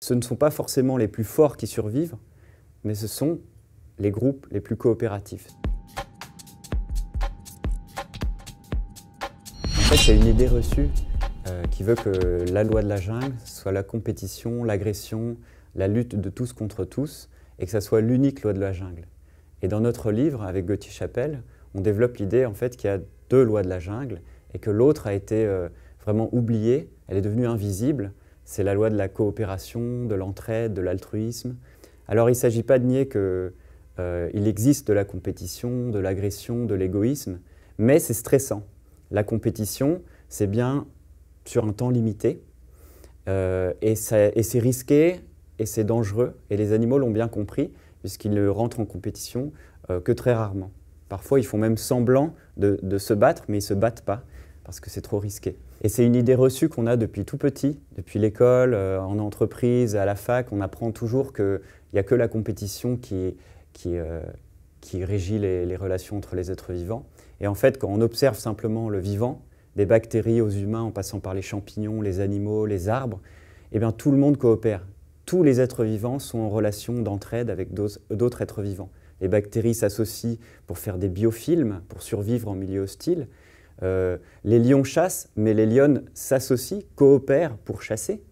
Ce ne sont pas forcément les plus forts qui survivent, mais ce sont les groupes les plus coopératifs. En fait, il une idée reçue euh, qui veut que la loi de la jungle soit la compétition, l'agression, la lutte de tous contre tous, et que ça soit l'unique loi de la jungle. Et dans notre livre, avec Gauthier Chapelle, on développe l'idée en fait qu'il y a deux lois de la jungle, et que l'autre a été euh, vraiment oubliée, elle est devenue invisible, c'est la loi de la coopération, de l'entraide, de l'altruisme. Alors il ne s'agit pas de nier qu'il euh, existe de la compétition, de l'agression, de l'égoïsme, mais c'est stressant. La compétition, c'est bien sur un temps limité, euh, et, c'est risqué, et c'est dangereux, et les animaux l'ont bien compris, puisqu'ils ne rentrent en compétition euh, que très rarement. Parfois, ils font même semblant de, de se battre, mais ils ne se battent pas, parce que c'est trop risqué. Et c'est une idée reçue qu'on a depuis tout petit, depuis l'école, euh, en entreprise, à la fac. On apprend toujours qu'il n'y a que la compétition qui, qui, euh, qui régit les, relations entre les êtres vivants. Et en fait, quand on observe simplement le vivant, des bactéries aux humains, en passant par les champignons, les animaux, les arbres, eh bien tout le monde coopère. Tous les êtres vivants sont en relation d'entraide avec d'autres êtres vivants. Les bactéries s'associent pour faire des biofilms, pour survivre en milieu hostile. Euh, les lions chassent, mais les lionnes s'associent, coopèrent pour chasser.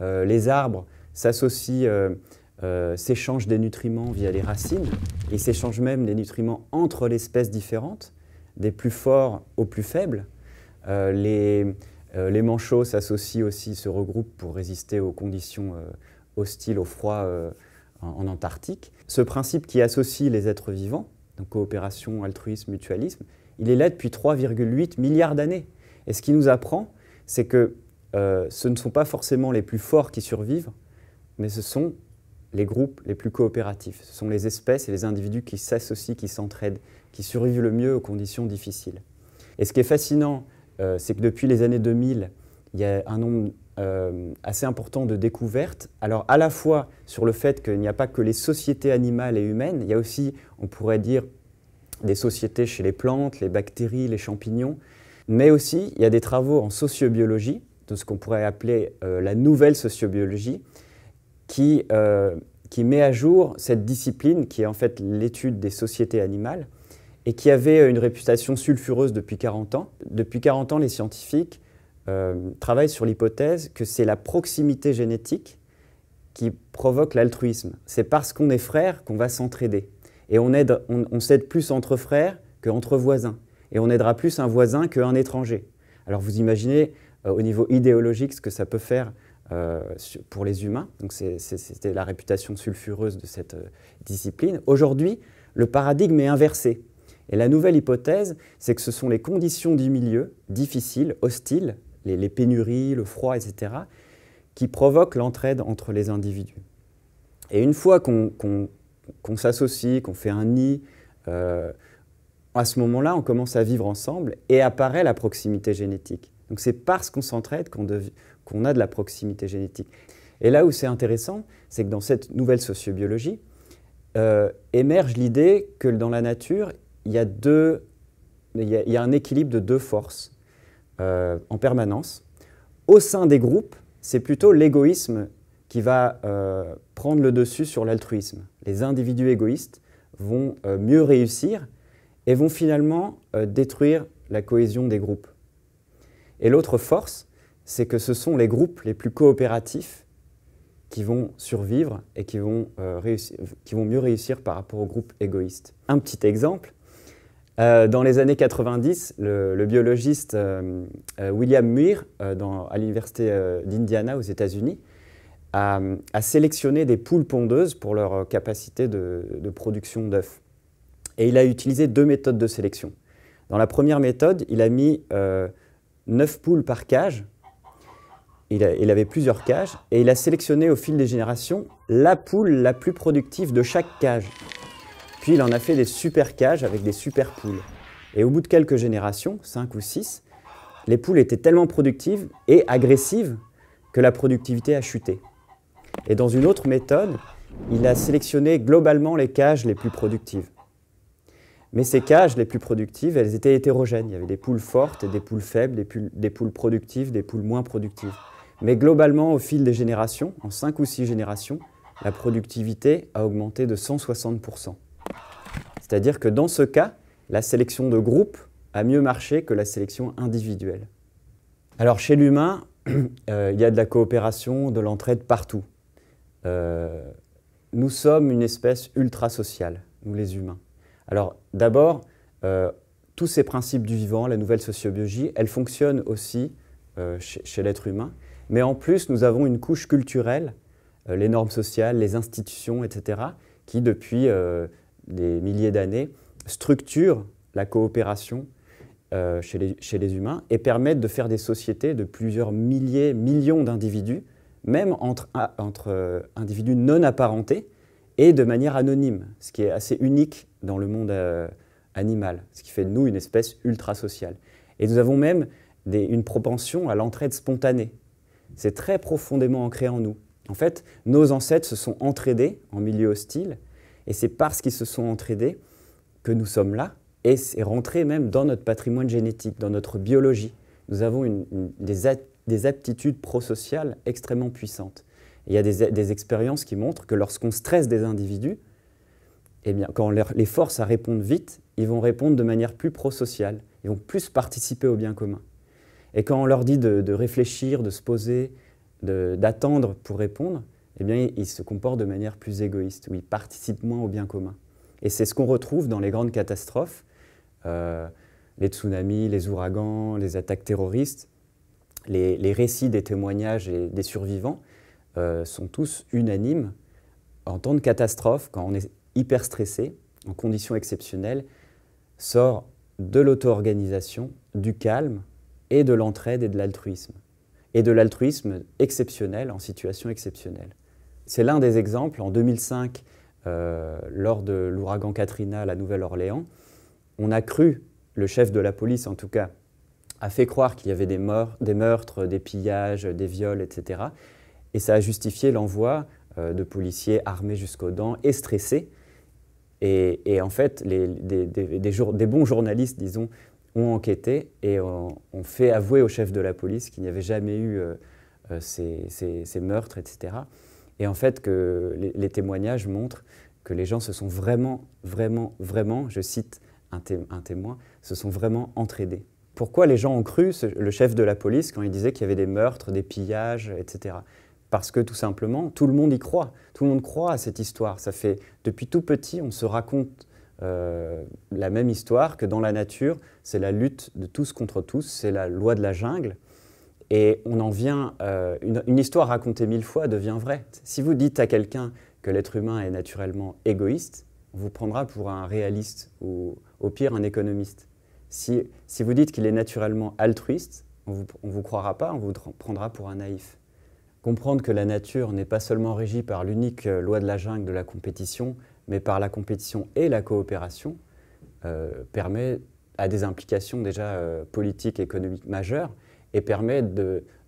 Euh, les arbres s'associent, euh, s'échangent des nutriments via les racines. Ils s'échangent même des nutriments entre l'espèce différentes, des plus forts aux plus faibles. les, les manchots s'associent aussi, se regroupent pour résister aux conditions hostiles, au froid en, en Antarctique. Ce principe qui associe les êtres vivants, donc coopération, altruisme, mutualisme, il est là depuis 3,8 milliards d'années. Et ce qui nous apprend, c'est que euh, ce ne sont pas forcément les plus forts qui survivent, mais ce sont les groupes les plus coopératifs. Ce sont les espèces et les individus qui s'associent, qui s'entraident, qui survivent le mieux aux conditions difficiles. Et ce qui est fascinant, euh, c'est que depuis les années 2000, il y a un nombre euh, assez important de découvertes. Alors à la fois sur le fait qu'il n'y a pas que les sociétés animales et humaines, il y a aussi, on pourrait dire, des sociétés chez les plantes, les bactéries, les champignons, mais aussi il y a des travaux en sociobiologie, de ce qu'on pourrait appeler euh, la nouvelle sociobiologie, qui, euh, qui met à jour cette discipline qui est en fait l'étude des sociétés animales et qui avait une réputation sulfureuse depuis 40 ans. Depuis 40 ans, les scientifiques euh, travaillent sur l'hypothèse que c'est la proximité génétique qui provoque l'altruisme. C'est parce qu'on est frère qu'on va s'entraider. Et on, aide, on, s'aide plus entre frères qu'entre voisins. Et on aidera plus un voisin qu'un étranger. Alors vous imaginez euh, au niveau idéologique ce que ça peut faire euh, pour les humains. Donc c'était la réputation sulfureuse de cette euh, discipline. Aujourd'hui, le paradigme est inversé. Et la nouvelle hypothèse, c'est que ce sont les conditions du milieu, difficiles, hostiles, les, pénuries, le froid, etc., qui provoquent l'entraide entre les individus. Et une fois qu'on qu'on s'associe, qu'on fait un nid, euh, à ce moment-là, on commence à vivre ensemble et apparaît la proximité génétique. Donc c'est parce qu'on s'entraide qu'on a de la proximité génétique. Et là où c'est intéressant, c'est que dans cette nouvelle sociobiologie, euh, émerge l'idée que dans la nature, il y a, deux, il y a, un équilibre de deux forces euh, en permanence. Au sein des groupes, c'est plutôt l'égoïsme qui va prendre le dessus sur l'altruisme. Les individus égoïstes vont euh, mieux réussir et vont finalement euh, détruire la cohésion des groupes. Et l'autre force, c'est que ce sont les groupes les plus coopératifs qui vont survivre et qui vont, qui vont mieux réussir par rapport aux groupes égoïstes. Un petit exemple, dans les années 90, le, biologiste William Muir, à l'université d'Indiana aux États-Unis, à, sélectionner des poules pondeuses pour leur euh, capacité de, production d'œufs. Et il a utilisé deux méthodes de sélection. Dans la première méthode, il a mis euh, neuf poules par cage. Il, il, avait plusieurs cages et il a sélectionné au fil des générations la poule la plus productive de chaque cage. Puis il en a fait des super cages avec des super poules. Et au bout de quelques générations, cinq ou six, les poules étaient tellement productives et agressives que la productivité a chuté. Et dans une autre méthode, il a sélectionné globalement les cages les plus productives. Mais ces cages les plus productives, elles étaient hétérogènes. Il y avait des poules fortes des poules faibles, des poules, productives, des poules moins productives. Mais globalement, au fil des générations, en 5 ou 6 générations, la productivité a augmenté de 160%. C'est-à-dire que dans ce cas, la sélection de groupe a mieux marché que la sélection individuelle. Alors chez l'humain, euh, il y a de la coopération, de l'entraide partout. Euh, nous sommes une espèce ultra sociale, nous les humains. Alors d'abord, euh, tous ces principes du vivant, la nouvelle sociobiologie, elles fonctionnent aussi chez l'être humain. Mais en plus, nous avons une couche culturelle, euh, les normes sociales, les institutions, etc., qui, depuis euh, des milliers d'années, structurent la coopération euh, chez, les, humains et permettent de faire des sociétés de plusieurs milliers, millions d'individus, même entre, entre individus non apparentés et de manière anonyme, ce qui est assez unique dans le monde animal, ce qui fait de nous une espèce ultra sociale. Et nous avons même une propension à l'entraide spontanée. C'est très profondément ancré en nous. En fait, nos ancêtres se sont entraidés en milieu hostile, et c'est parce qu'ils se sont entraidés que nous sommes là, et c'est rentré même dans notre patrimoine génétique, dans notre biologie. Nous avons des, aptitudes prosociales extrêmement puissantes. il y a des, expériences qui montrent que lorsqu'on stresse des individus, eh bien, quand on les force à répondre vite, ils vont répondre de manière plus prosociale, ils vont plus participer au bien commun. Et quand on leur dit de, réfléchir, de se poser, d'attendre pour répondre, eh bien, ils se comportent de manière plus égoïste, ou ils participent moins au bien commun. Et c'est ce qu'on retrouve dans les grandes catastrophes, euh, les tsunamis, les ouragans, les attaques terroristes. Les, récits des témoignages et des survivants euh, sont tous unanimes. En temps de catastrophe, quand on est hyper stressé, en conditions exceptionnelles, sort de l'auto-organisation, du calme, et de l'entraide et de l'altruisme. Et de l'altruisme exceptionnel en situation exceptionnelle. C'est l'un des exemples. En 2005, euh, lors de l'ouragan Katrina à la Nouvelle-Orléans, on a cru, le chef de la police en tout cas, a fait croire qu'il y avait des, meurtres, des pillages, des viols, etc. Et ça a justifié l'envoi euh, de policiers armés jusqu'aux dents et stressés. Et, en fait, des, bons journalistes, disons, ont enquêté et ont, fait avouer au chef de la police qu'il n'y avait jamais eu euh, euh, ces, meurtres, etc. Et en fait, que les, témoignages montrent que les gens se sont vraiment, vraiment, vraiment, je cite un, témoin, se sont vraiment entraidés. Pourquoi les gens ont cru le chef de la police quand il disait qu'il y avait des meurtres, des pillages, etc. Parce que tout simplement, tout le monde y croit. Tout le monde croit à cette histoire. Ça fait depuis tout petit, on se raconte euh, la même histoire que dans la nature, c'est la lutte de tous contre tous, c'est la loi de la jungle. Et on en vient, euh, une, histoire racontée mille fois devient vraie. Si vous dites à quelqu'un que l'être humain est naturellement égoïste, on vous prendra pour un réaliste ou au pire un économiste. Si, vous dites qu'il est naturellement altruiste, on ne vous, croira pas, on vous prendra pour un naïf. Comprendre que la nature n'est pas seulement régie par l'unique loi de la jungle de la compétition, mais par la compétition et la coopération, euh, permet à des implications déjà euh, politiques économiques majeures et permet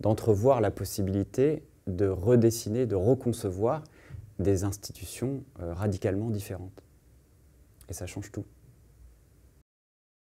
d'entrevoir la possibilité de redessiner, de reconcevoir des institutions euh, radicalement différentes. Et ça change tout.